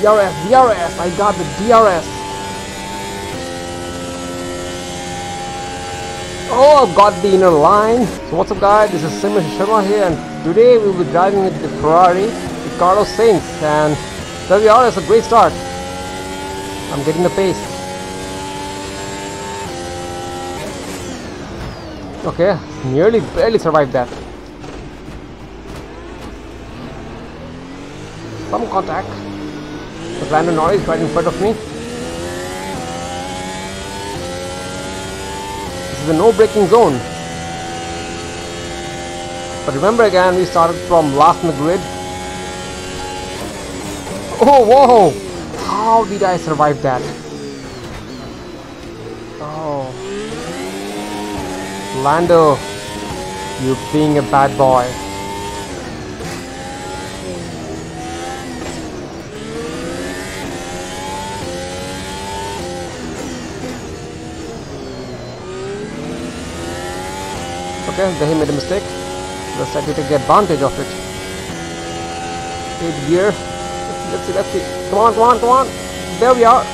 DRS, DRS, I got the DRS. Oh, I've got the inner line. So what's up guys, this is Simon Sharma here and today we'll be driving with the Ferrari, Ricardo Sainz and there we are, it's a great start. I'm getting the pace. Okay, nearly barely survived that. Some contact. The Lando Norris right in front of me. This is a no braking zone. But remember again, we started from last in the grid. Oh, whoa! How did I survive that? Oh. Lando, you being a bad boy. Okay, they made a mistake. Let's try to take advantage of it. Eight gear. Let's see, let's see. Come on, come on, come on. There we are.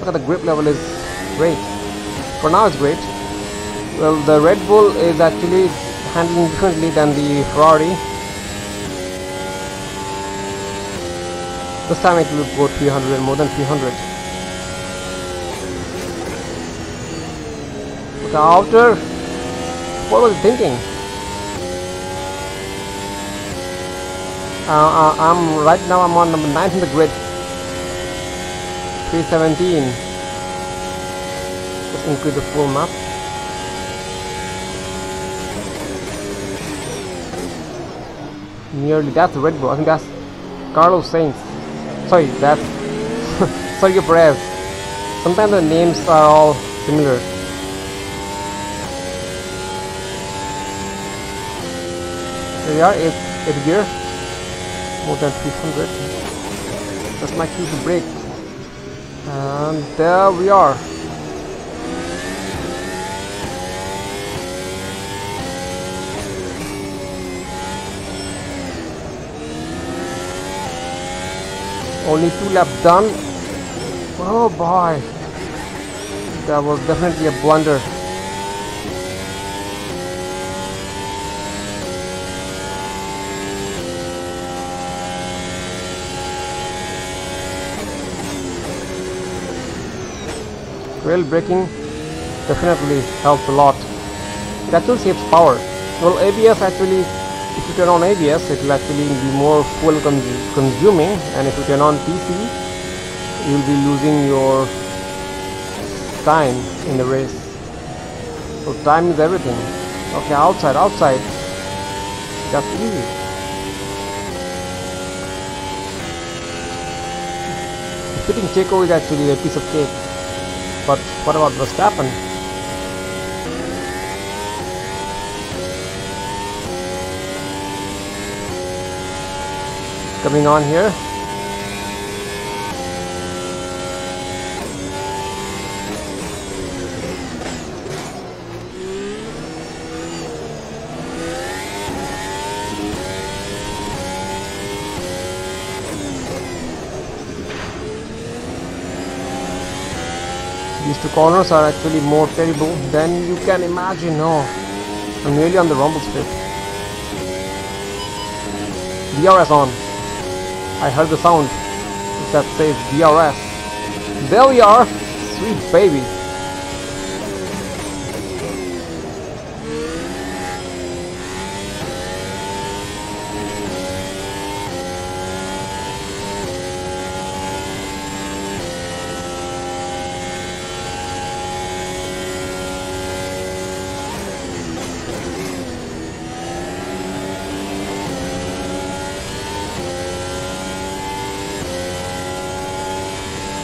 Look at the grip level is great. For now it's great. Well, the Red Bull is actually handling differently than the Ferrari. This time it will go 300 more than 300. Outer what was it thinking? Uh, uh, I'm right now I'm on number 9 in the grid. 317 let's increase the full map. Nearly that's Red Bull. I think that's Carlos Sainz. Sorry that's Sergio Perez. Sometimes the names are all similar There are, 8, eight gear, more than 300. That's my cue to brake. And there we are. Only two laps done. Oh boy. That was definitely a blunder. Rail braking definitely helps a lot. It actually saves power. Well ABS actually if you turn on ABS it will actually be more fuel consuming and if you turn on TC you will be losing your time in the race. So time is everything. Okay outside outside. That's easy. Fitting Checo is actually a piece of cake but what about Verstappen? Coming on here. These two corners are actually more terrible than you can imagine. Oh, I'm nearly on the rumble strip. DRS on. I heard the sound that says DRS. There we are. Sweet baby.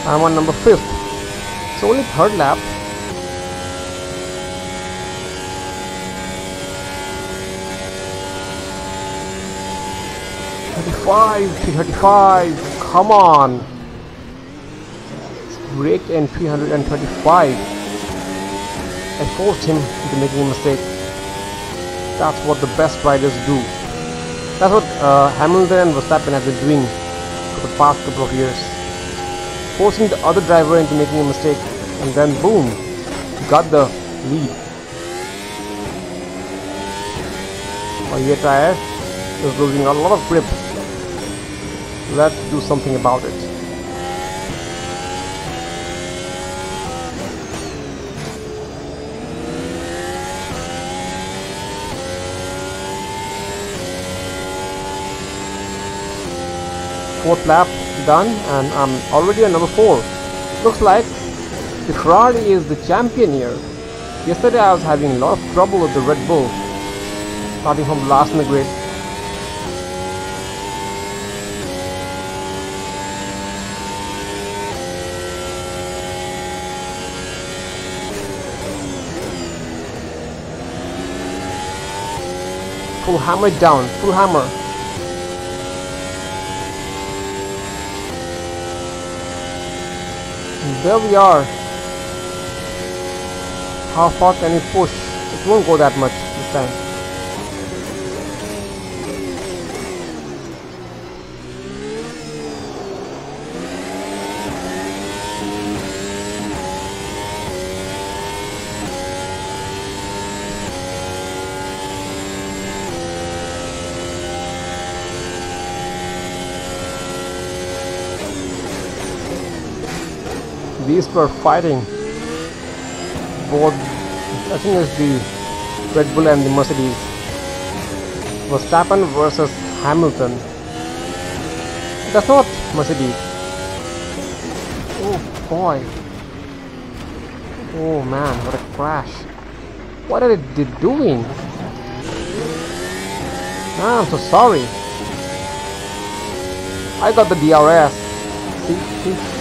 I'm on number 5th. It's only third lap. Thirty-five, thirty-five. Come on. Brake in 325. I forced him into making a mistake. That's what the best riders do. That's what uh, Hamilton and Verstappen have been doing for the past couple of years. Forcing the other driver into making a mistake and then boom, got the lead. Oh, your tire is losing a lot of grip. Let's do something about it. fourth lap done and I'm already on number four. Looks like the Ferrari is the champion here. Yesterday I was having a lot of trouble with the Red Bull, starting from last in the grid. Full hammer down, full hammer. There we are. How far can we push? It won't go that much this time these were fighting both I think it's the Red Bull and the Mercedes. Verstappen versus Hamilton. That's not Mercedes. Oh boy. Oh man what a crash. What are they doing? Ah, I'm so sorry. I got the DRS see, see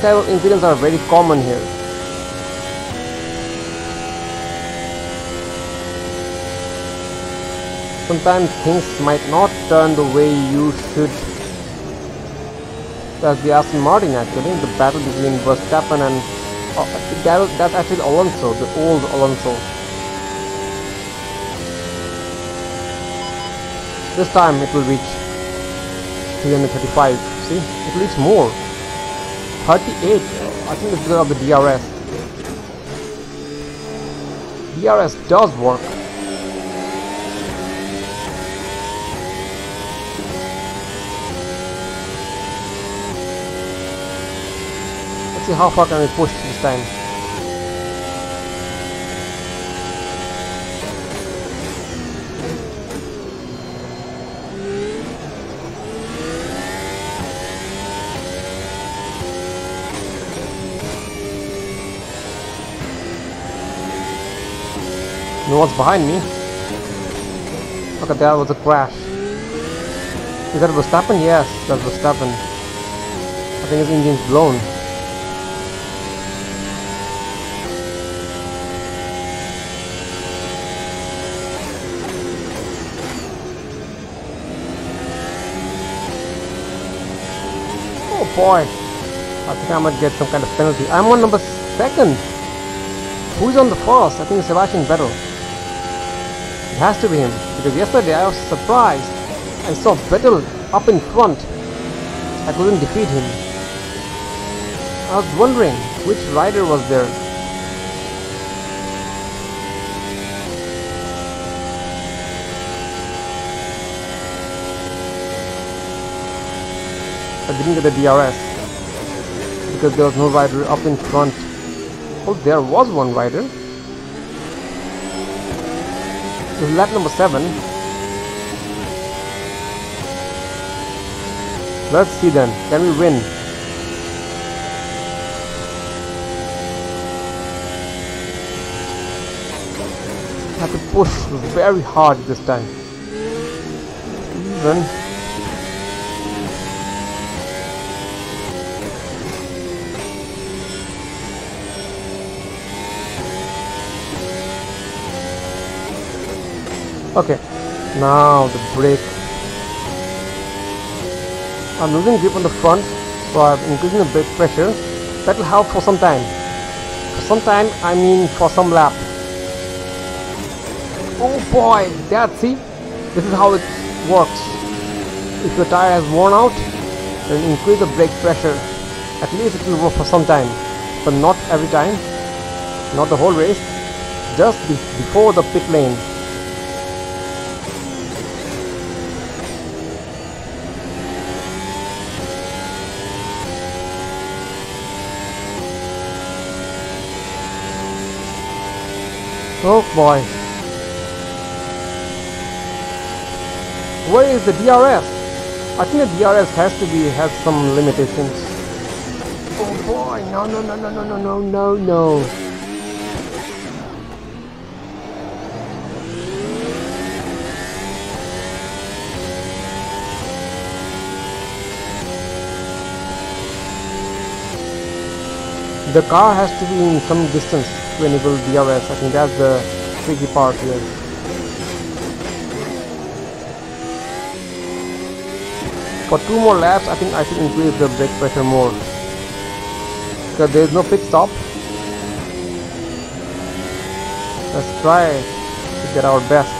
These type of incidents are very common here. Sometimes things might not turn the way you should. That's the Aston Martin actually, the battle between Verstappen and uh, that, that's actually Alonso, the old Alonso. This time it will reach 335. See, it will reach more. 38 I think it's because of the DRS DRS does work. Let's see how far can we push this time what's behind me? Look at that, was a crash. Is that Verstappen? Yes, that's Verstappen. I think his engine's blown. Oh boy. I think I might get some kind of penalty. I'm on number second. Who's on the first? I think it's Sebastian Vettel. It has to be him, because yesterday I was surprised. I saw Vettel up in front. I couldn't defeat him. I was wondering which rider was there. I didn't get the DRS because there was no rider up in front. Oh, there was one rider. This is lap number 7. Let's see then, can we win? Have to push very hard this time. Even Okay, now the brake. I'm losing grip on the front so I'm increasing the brake pressure. That will help for some time. For some time I mean for some lap. Oh boy that see? This is how it works. If your tire has worn out then increase the brake pressure. At least it will work for some time but not every time. Not the whole race. Just before the pit lane Oh boy. Where is the DRS? I think the DRS has to be has some limitations. Oh boy, no no no no no no no no no. The car has to be in some distance to enable DRS. I think that's the tricky part here. For two more laps, I think I should increase the brake pressure more. Because there is no pit stop. Let's try to get our best.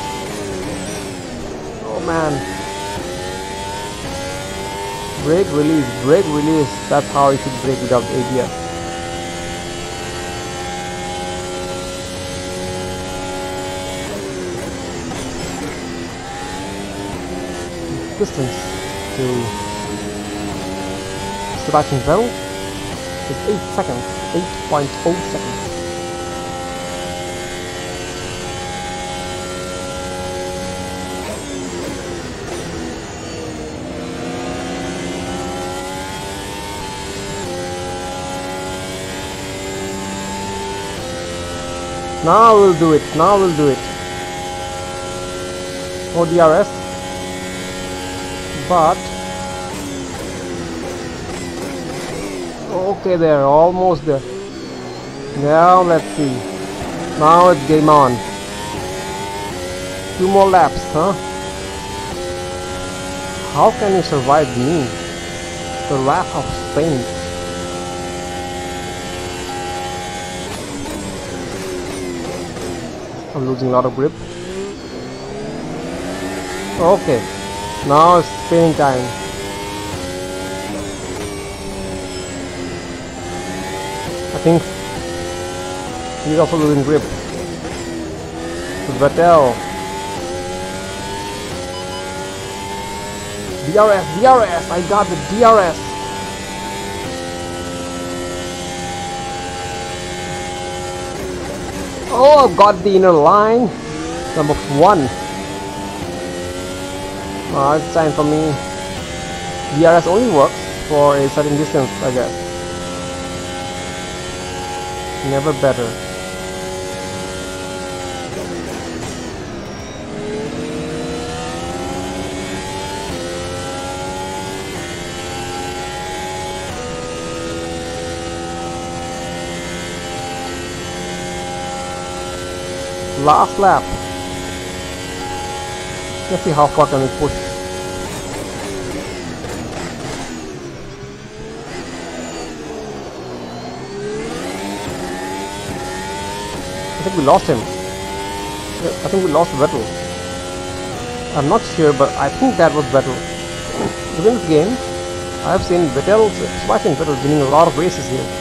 Oh man. Brake release, brake release. That's how you should brake without ABS. Distance to Sebastian Vettel is 8 seconds, 8.0 seconds. Now we'll do it, now we'll do it. Oh DRS but okay there almost there. Now let's see. Now it's game on. Two more laps huh? How can you survive me? The wrath of Spain. I'm losing a lot of grip. Okay now it's spinning time. I think he's also losing grip. Vettel. DRS, DRS, I got the DRS. Oh, I've got the inner line. Number one. Uh, it's time for me. DRS only works for a certain distance, I guess. Never better. Last lap. Let's see how far can we push. I think we lost him. I think we lost Vettel. I'm not sure, but I think that was Vettel. Within this game, I have seen Vettel, Sebastian Vettel winning a lot of races here.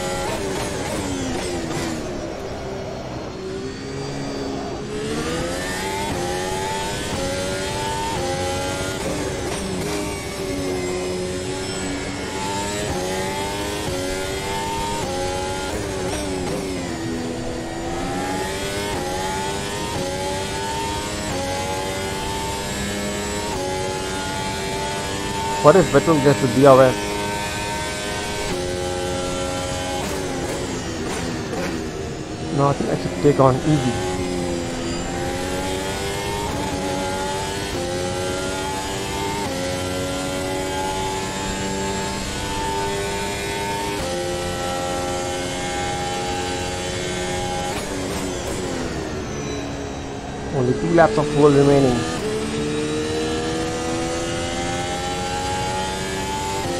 What if Vettel gets I think I should take on Easy. Only two laps of fuel remaining.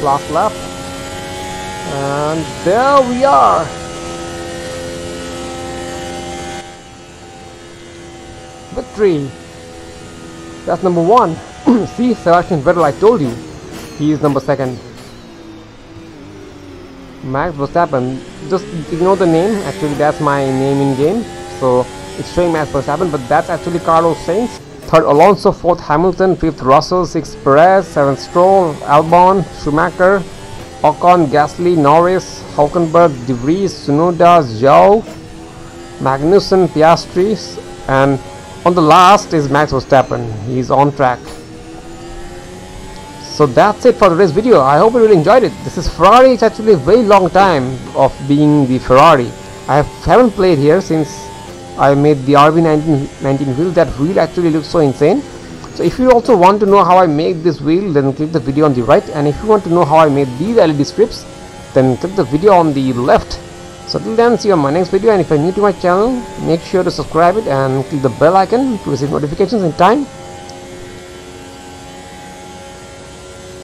Last lap and there we are. Victory. That's number one. See Sebastian Vettel I told you he is number second. Max Verstappen just ignore the name? Actually that's my name in game. So it's showing Max Verstappen but that's actually Carlos Sainz third Alonso fourth Hamilton fifth Russell sixth Perez seventh Stroll Albon Schumacher Ocon Gasly Norris Hulkenberg De Vries Tsunoda Zhou Magnussen Piastri and on the last is Max Verstappen. He's on track. So that's it for today's video. I hope you really enjoyed it. This is ferrari. It's actually a very long time of being the ferrari. I haven't played here since i made the rb19 wheel. That wheel actually looks so insane. So if you also want to know how i make this wheel then click the video on the right. And if you want to know how i made these led strips then click the video on the left. So till then see you on my next video. And if you're new to my channel make sure to subscribe it and click the bell icon to receive notifications in time